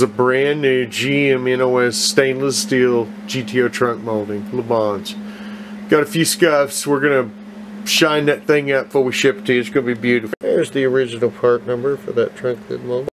is a brand new GM NOS stainless steel GTO trunk molding, Le Mans. Got a few scuffs. We're going to shine that thing up before we ship it to you. It's going to be beautiful. There's the original part number for that trunk lid mold.